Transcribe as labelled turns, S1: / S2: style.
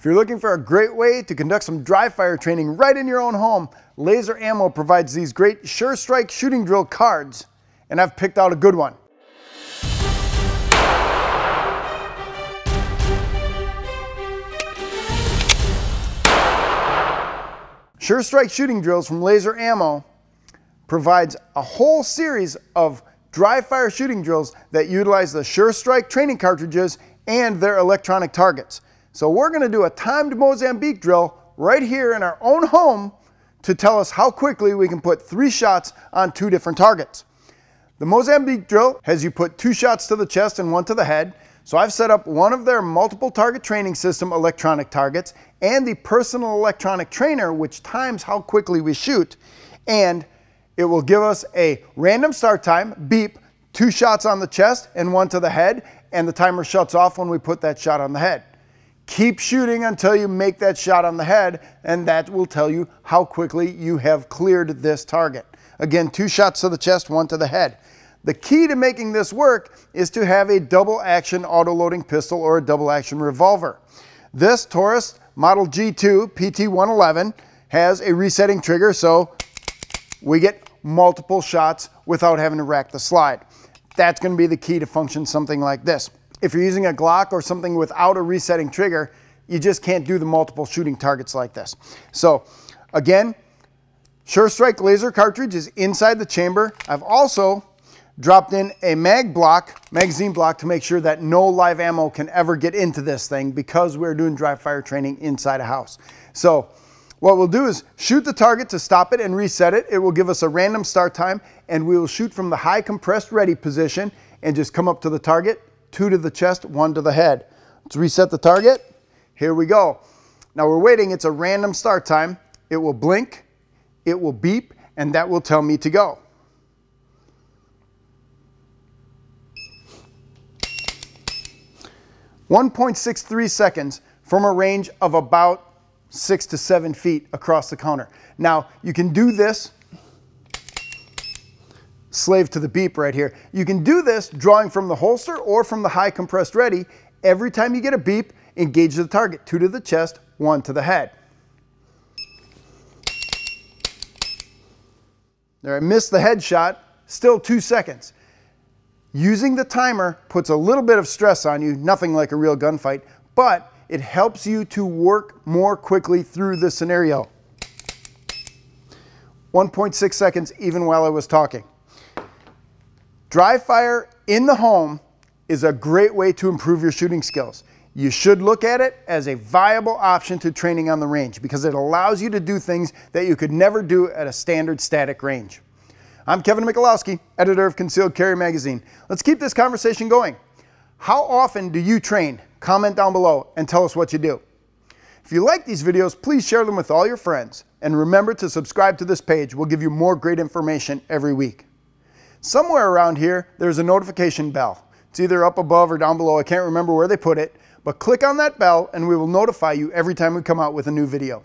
S1: If you're looking for a great way to conduct some dry fire training right in your own home, Laser Ammo provides these great Sure Strike shooting drill cards, and I've picked out a good one. Sure Strike shooting drills from Laser Ammo provides a whole series of dry fire shooting drills that utilize the Sure Strike training cartridges and their electronic targets. So we're gonna do a timed Mozambique drill right here in our own home to tell us how quickly we can put three shots on two different targets. The Mozambique drill has you put two shots to the chest and one to the head. So I've set up one of their multiple target training system electronic targets and the personal electronic trainer, which times how quickly we shoot. And it will give us a random start time, beep, two shots on the chest and one to the head, and the timer shuts off when we put that shot on the head. Keep shooting until you make that shot on the head, and that will tell you how quickly you have cleared this target. Again, two shots to the chest, one to the head. The key to making this work is to have a double action auto-loading pistol or a double action revolver. This Taurus Model G2 PT111 has a resetting trigger, so we get multiple shots without having to rack the slide. That's gonna be the key to function something like this. If you're using a Glock or something without a resetting trigger, you just can't do the multiple shooting targets like this. So again, Sure Strike laser cartridge is inside the chamber. I've also dropped in a mag block, magazine block to make sure that no live ammo can ever get into this thing because we're doing dry fire training inside a house. So what we'll do is shoot the target to stop it and reset it. It will give us a random start time and we will shoot from the high compressed ready position and just come up to the target two to the chest, one to the head. Let's reset the target. Here we go. Now we're waiting. It's a random start time. It will blink, it will beep, and that will tell me to go. One point six three seconds from a range of about six to seven feet across the counter. Now you can do this slave to the beep right here. You can do this drawing from the holster or from the high compressed ready. Every time you get a beep, engage the target, two to the chest, one to the head. There, I missed the headshot, still two seconds. Using the timer puts a little bit of stress on you, nothing like a real gunfight, but it helps you to work more quickly through the scenario. 1.6 seconds even while I was talking. Dry fire in the home is a great way to improve your shooting skills. You should look at it as a viable option to training on the range because it allows you to do things that you could never do at a standard static range. I'm Kevin Michalowski, editor of Concealed Carry Magazine. Let's keep this conversation going. How often do you train? Comment down below and tell us what you do. If you like these videos, please share them with all your friends. And remember to subscribe to this page. We'll give you more great information every week. Somewhere around here, there's a notification bell. It's either up above or down below. I can't remember where they put it, but click on that bell and we will notify you every time we come out with a new video.